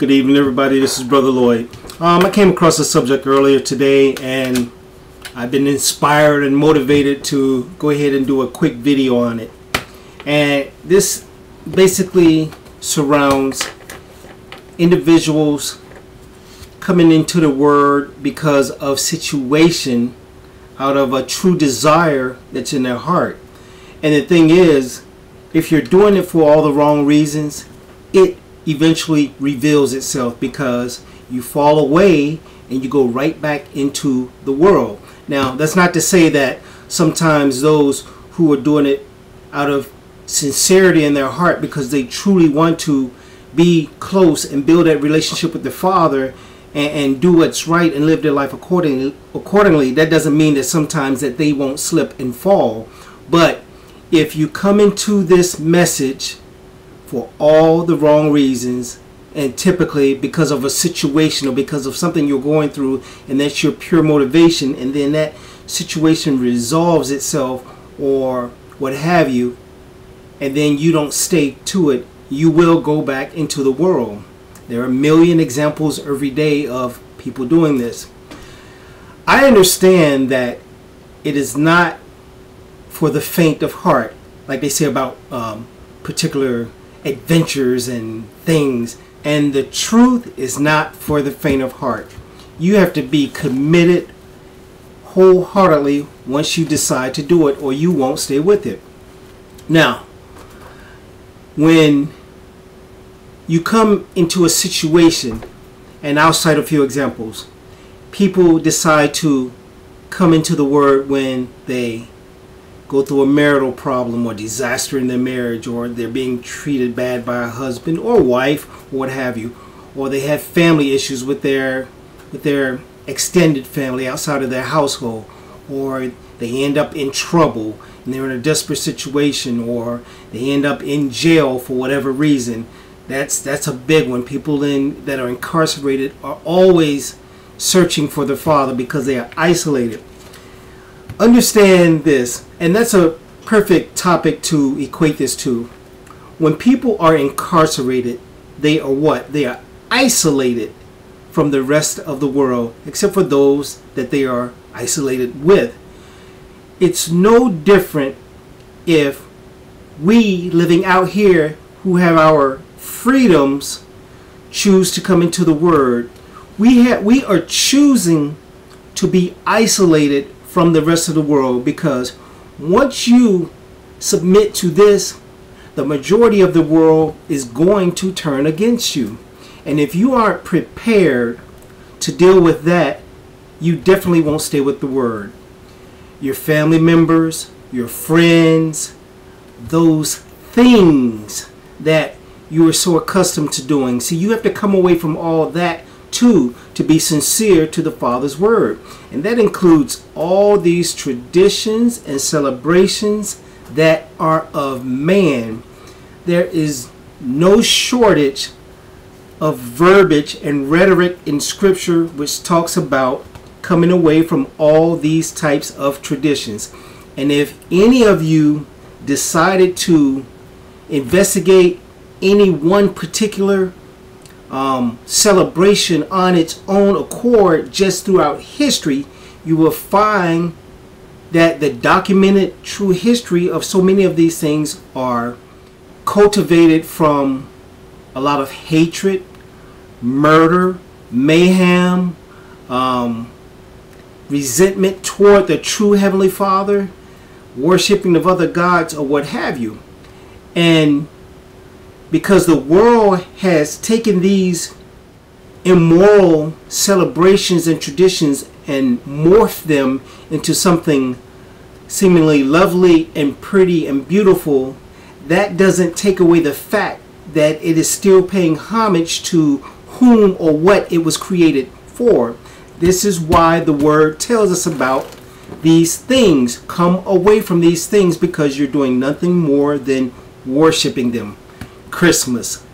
Good evening, everybody. This is Brother Lloyd. Um, I came across a subject earlier today, and I've been inspired and motivated to go ahead and do a quick video on it. And this basically surrounds individuals coming into the Word because of situation out of a true desire that's in their heart. And the thing is, if you're doing it for all the wrong reasons, it eventually reveals itself because you fall away and you go right back into the world. Now, that's not to say that sometimes those who are doing it out of sincerity in their heart because they truly want to be close and build that relationship with the Father and, and, do what's right and live their life accordingly accordingly that doesn't mean that sometimes that they won't slip and fall but if you come into this message for all the wrong reasons and typically because of a situation or because of something you're going through and that's your pure motivation and then that situation resolves itself or what have you and then you don't stay to it you will go back into the world. There are a million examples every day of people doing this. I understand that it is not for the faint of heart like they say about um, particular adventures and things. And the truth is not for the faint of heart. You have to be committed wholeheartedly once you decide to do it, or you won't stay with it. Now, when you come into a situation, and I'll cite a few examples, people decide to come into the Word when they go through a marital problem or disaster in their marriage or they're being treated bad by a husband or wife or what have you or they have family issues with their with their extended family outside of their household or they end up in trouble and they're in a desperate situation or they end up in jail for whatever reason. That's that's a big one. People in that are incarcerated are always searching for the father because they are isolated understand this, and that's a perfect topic to equate this to. When people are incarcerated, they are what? They are isolated from the rest of the world, except for those that they are isolated with. It's no different if we living out here who have our freedoms choose to come into the word. We have we are choosing to be isolated from the rest of the world because once you submit to this, the majority of the world is going to turn against you. And if you aren't prepared to deal with that, you definitely won't stay with the word. Your family members, your friends, those things that you are so accustomed to doing. See, you have to come away from all that too to be sincere to the Father's word. And that includes all these traditions and celebrations that are of man. There is no shortage of verbiage and rhetoric in Scripture which talks about coming away from all these types of traditions. And if any of you decided to investigate any one particular um, celebration on its own accord just throughout history, you will find that the documented true history of so many of these things are cultivated from a lot of hatred, murder, mayhem, um, resentment toward the true Heavenly Father, worshiping of other gods, or what have you. And because the world has taken these immoral celebrations and traditions and morphed them into something seemingly lovely and pretty and beautiful, that doesn't take away the fact that it is still paying homage to whom or what it was created for. This is why the word tells us about these things. Come away from these things because you're doing nothing more than worshiping them. Christmas,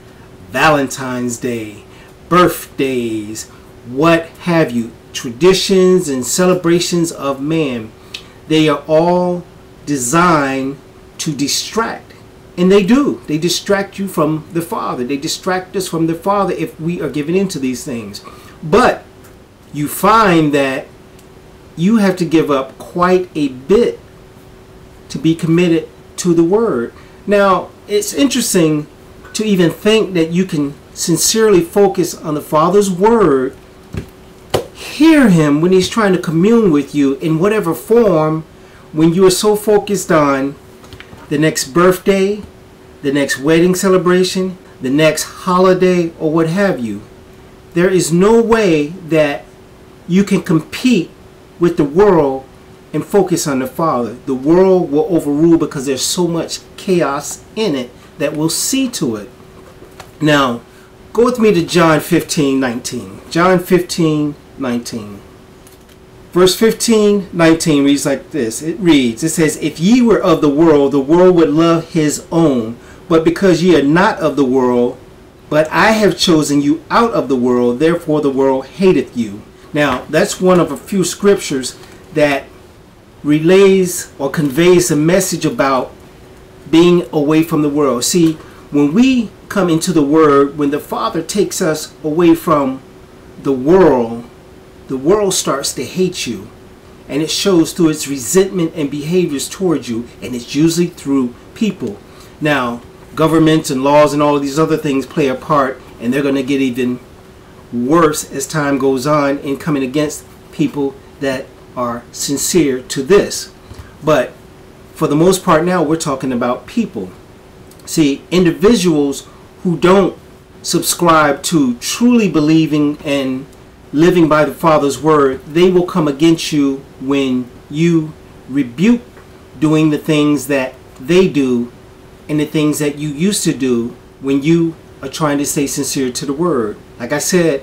Valentine's Day, birthdays, what have you, traditions and celebrations of man, they are all designed to distract And they do. They distract you from the Father. They distract us from the Father if we are giving into these things. But you find that you have to give up quite a bit to be committed to the Word. Now, it's interesting to even think that you can sincerely focus on the Father's Word, hear Him when He's trying to commune with you in whatever form, when you are so focused on the next birthday, the next wedding celebration, the next holiday, or what have you. There is no way that you can compete with the world and focus on the Father. The world will overrule because there's so much chaos in it that we'll see to it. Now, go with me to John 15 19. John 15 19. Verse 15, 19 reads like this. It reads, it says, If ye were of the world, the world would love his own. But because ye are not of the world, but I have chosen you out of the world, therefore the world hateth you. Now, that's one of a few scriptures that relays or conveys a message about being away from the world. See, when we come into the Word, when the Father takes us away from the world, the world starts to hate you and it shows through its resentment and behaviors towards you and it's usually through people now governments and laws and all of these other things play a part and they're going to get even worse as time goes on in coming against people that are sincere to this but for the most part now we're talking about people see individuals who don't subscribe to truly believing and living by the Father's word, they will come against you when you rebuke doing the things that they do and the things that you used to do when you are trying to stay sincere to the word. Like I said,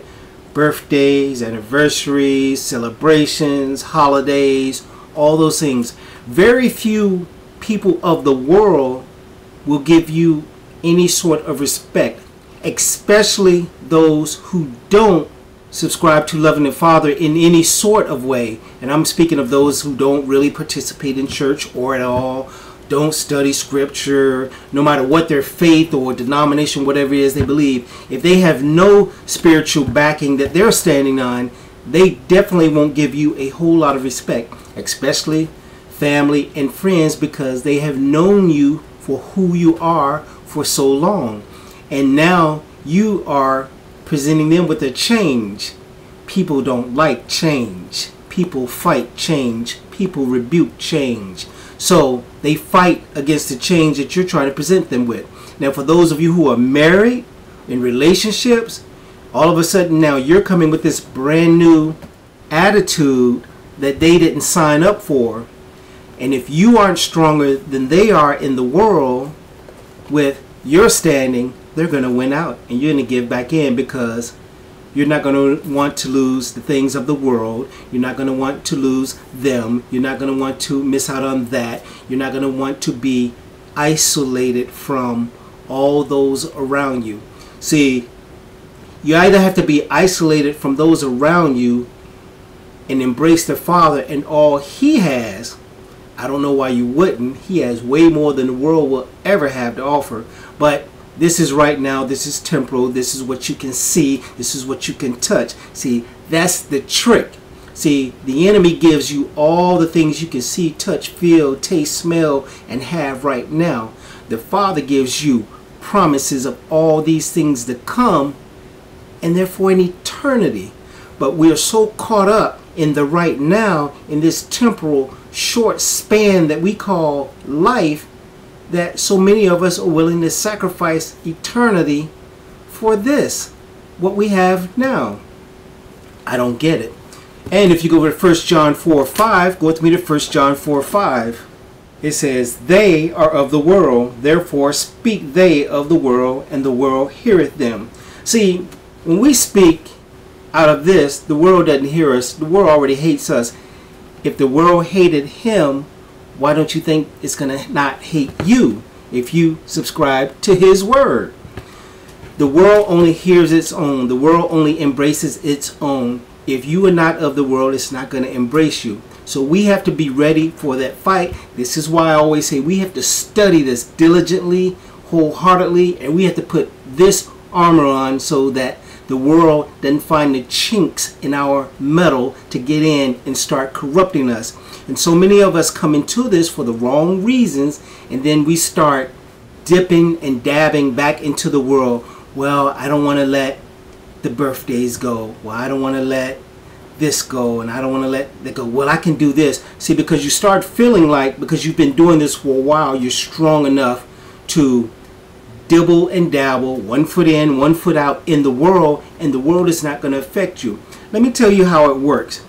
birthdays, anniversaries, celebrations, holidays, all those things. Very few people of the world will give you any sort of respect, especially those who don't subscribe to loving the Father in any sort of way. And I'm speaking of those who don't really participate in church or at all, don't study scripture, no matter what their faith or denomination, whatever it is they believe. If they have no spiritual backing that they're standing on, they definitely won't give you a whole lot of respect, especially family and friends, because they have known you for who you are for so long. And now you are presenting them with a change. People don't like change. People fight change. People rebuke change. So they fight against the change that you're trying to present them with. Now, for those of you who are married in relationships, all of a sudden now you're coming with this brand new attitude that they didn't sign up for. And if you aren't stronger than they are in the world with your standing, they're going to win out and you're going to give back in because you're not going to want to lose the things of the world. You're not going to want to lose them. You're not going to want to miss out on that. You're not going to want to be isolated from all those around you. See, you either have to be isolated from those around you and embrace the Father and all He has. I don't know why you wouldn't. He has way more than the world will ever have to offer. But this is right now, this is temporal, this is what you can see, this is what you can touch. See, that's the trick. See, the enemy gives you all the things you can see, touch, feel, taste, smell, and have right now. The Father gives you promises of all these things to come, and therefore in eternity. But we are so caught up in the right now, in this temporal short span that we call life, that so many of us are willing to sacrifice eternity for this, what we have now. I don't get it. And if you go to 1 John 4 5, go with me to 1 John 4 5. It says, They are of the world, therefore speak they of the world, and the world heareth them. See, when we speak out of this, the world doesn't hear us. The world already hates us. If the world hated him, why don't you think it's going to not hate you if you subscribe to his word? The world only hears its own. The world only embraces its own. If you are not of the world, it's not going to embrace you. So we have to be ready for that fight. This is why I always say we have to study this diligently, wholeheartedly, and we have to put this armor on so that the world doesn't find the chinks in our metal to get in and start corrupting us. And so many of us come into this for the wrong reasons, and then we start dipping and dabbing back into the world. Well, I don't want to let the birthdays go. Well, I don't want to let this go and I don't want to let that go. Well, I can do this. See, because you start feeling like because you've been doing this for a while, you're strong enough to dibble and dabble, one foot in, one foot out in the world, and the world is not going to affect you. Let me tell you how it works.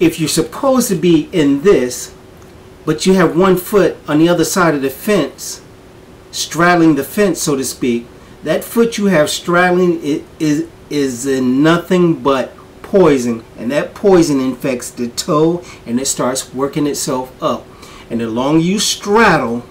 If you're supposed to be in this, but you have one foot on the other side of the fence, straddling the fence, so to speak, that foot you have straddling is, is in nothing but poison and that poison infects the toe and it starts working itself up and the longer you straddle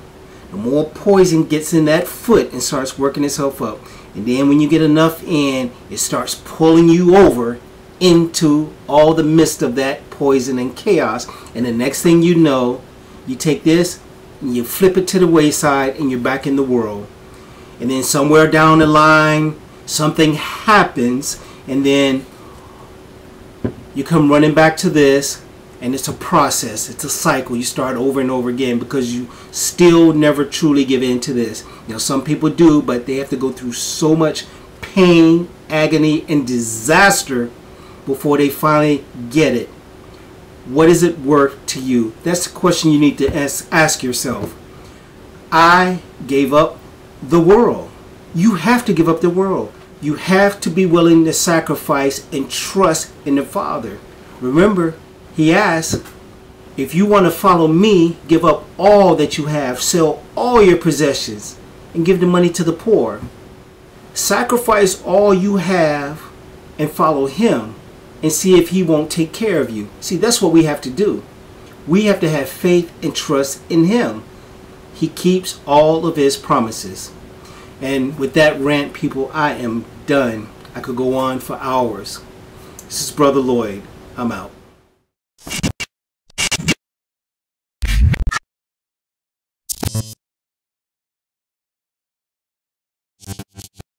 the more poison gets in that foot and starts working itself up and then when you get enough in it starts pulling you over into all the mist of that poison and chaos and the next thing you know you take this and you flip it to the wayside and you're back in the world. And then somewhere down the line something happens and then you come running back to this and it's a process it's a cycle. You start over and over again because you still never truly give in to this. You know some people do but they have to go through so much pain agony and disaster before they finally get it. What is it worth to you? That's the question you need to ask, ask yourself. I gave up the world. You have to give up the world. You have to be willing to sacrifice and trust in the Father. Remember, he asked, if you want to follow me, give up all that you have, sell all your possessions, and give the money to the poor. Sacrifice all you have and follow him and see if he won't take care of you. See, that's what we have to do. We have to have faith and trust in him. He keeps all of his promises. And with that rant, people, I am done. I could go on for hours. This is Brother Lloyd. I'm out.